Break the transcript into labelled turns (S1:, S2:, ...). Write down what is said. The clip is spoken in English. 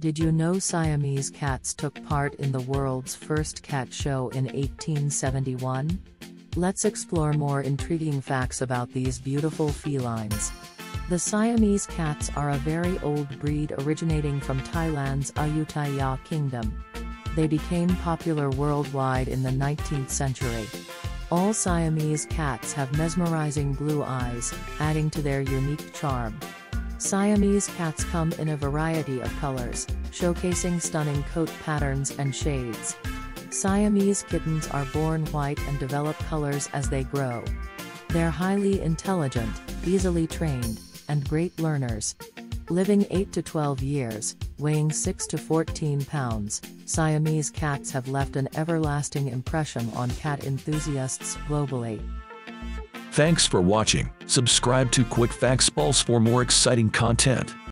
S1: Did you know Siamese cats took part in the world's first cat show in 1871? Let's explore more intriguing facts about these beautiful felines. The Siamese cats are a very old breed originating from Thailand's Ayutthaya Kingdom. They became popular worldwide in the 19th century. All Siamese cats have mesmerizing blue eyes, adding to their unique charm. Siamese cats come in a variety of colors, showcasing stunning coat patterns and shades. Siamese kittens are born white and develop colors as they grow. They're highly intelligent, easily trained, and great learners. Living 8 to 12 years, weighing 6 to 14 pounds, Siamese cats have left an everlasting impression on cat enthusiasts globally.
S2: Thanks for watching. Subscribe to Quick Facts Pulse for more exciting content.